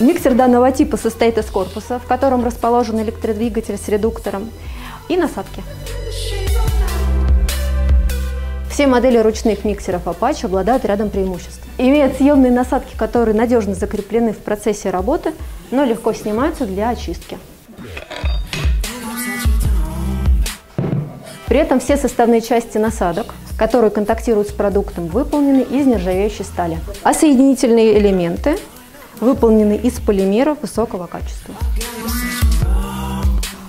Миксер данного типа состоит из корпуса, в котором расположен электродвигатель с редуктором, и насадки. Все модели ручных миксеров Apache обладают рядом преимуществ. Имеют съемные насадки, которые надежно закреплены в процессе работы, но легко снимаются для очистки. При этом все составные части насадок, которые контактируют с продуктом, выполнены из нержавеющей стали, а соединительные элементы выполнены из полимеров высокого качества.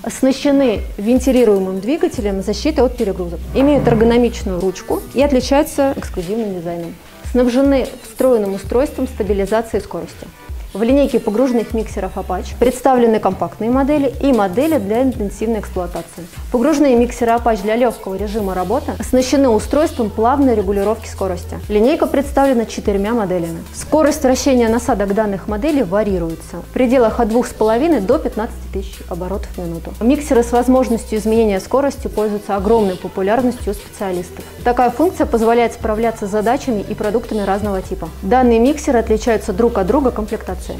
Оснащены вентилируемым двигателем защиты от перегрузок. Имеют эргономичную ручку и отличаются эксклюзивным дизайном. Снабжены встроенным устройством стабилизации скорости. В линейке погружных миксеров Apache представлены компактные модели и модели для интенсивной эксплуатации. Погружные миксеры Apache для легкого режима работы оснащены устройством плавной регулировки скорости. Линейка представлена четырьмя моделями. Скорость вращения насадок данных моделей варьируется в пределах от 2,5 до 15 тысяч оборотов в минуту. Миксеры с возможностью изменения скорости пользуются огромной популярностью у специалистов. Такая функция позволяет справляться с задачами и продуктами разного типа. Данные миксеры отличаются друг от друга комплектацией комплектации.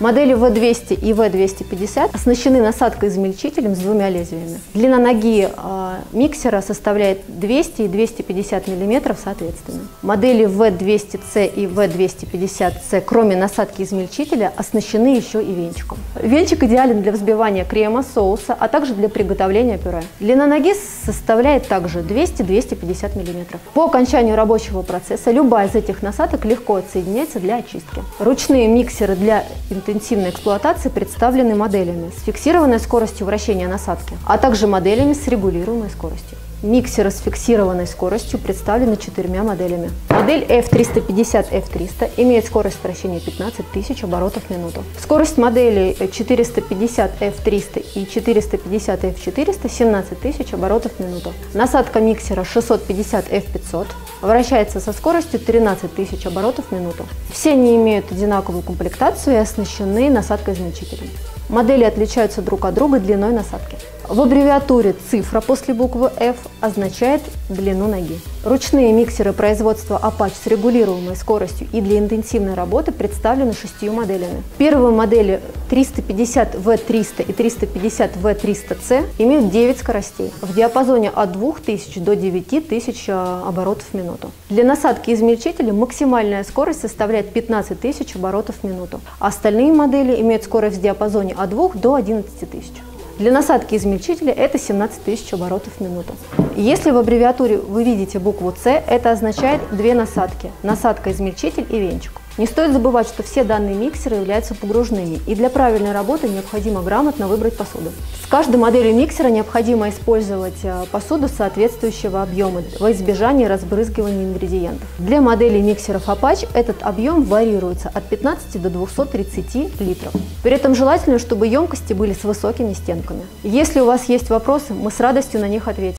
Модели V200 и V250 оснащены насадкой-измельчителем с двумя лезвиями. Длина ноги э, миксера составляет 200 и 250 мм соответственно. Модели V200C и V250C, кроме насадки измельчителя, оснащены еще и венчиком. Венчик идеален для взбивания крема, соуса, а также для приготовления пюре. Длина ноги составляет также 200-250 мм. По окончанию рабочего процесса любая из этих насадок легко отсоединяется для очистки. Ручные миксеры для интенсивной эксплуатации представлены моделями с фиксированной скоростью вращения насадки, а также моделями с регулируемой скоростью. Миксеры с фиксированной скоростью представлены четырьмя моделями. Модель F350F300 имеет скорость вращения 15 тысяч оборотов в минуту. Скорость моделей 450F300 и 450F400 17 тысяч оборотов в минуту. Насадка миксера 650F500 вращается со скоростью 13 тысяч оборотов в минуту. Все они имеют одинаковую комплектацию и оснащены насадкой-измельчителем. Модели отличаются друг от друга длиной насадки. В аббревиатуре цифра после буквы F означает длину ноги. Ручные миксеры производства Apache с регулируемой скоростью и для интенсивной работы представлены шестью моделями. Первые модели 350V300 и 350V300C имеют 9 скоростей в диапазоне от 2000 до 9000 э, оборотов в минуту. Для насадки измельчителя максимальная скорость составляет 15 тысяч оборотов в минуту. Остальные модели имеют скорость в диапазоне от 2 до 11 тысяч. Для насадки измельчителя это 17 тысяч оборотов в минуту. Если в аббревиатуре вы видите букву С, это означает две насадки – насадка, измельчитель и венчик. Не стоит забывать, что все данные миксеры являются погружными, и для правильной работы необходимо грамотно выбрать посуду. С каждой моделью миксера необходимо использовать э, посуду соответствующего объема во избежание разбрызгивания ингредиентов. Для моделей миксеров Apache этот объем варьируется от 15 до 230 литров. При этом желательно, чтобы емкости были с высокими стенками. Если у вас есть вопросы, мы с радостью на них ответим.